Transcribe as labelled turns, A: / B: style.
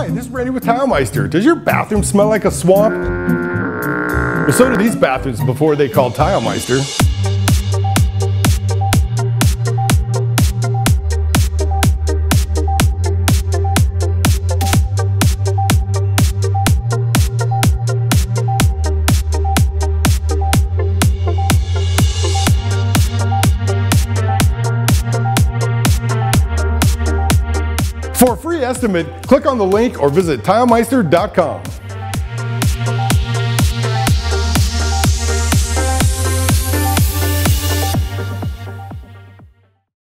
A: Hi, this is Randy with Tilemeister. Does your bathroom smell like a swamp? Well, so do these bathrooms before they called Tilemeister. For a free estimate, click on the link or visit tilemeister.com.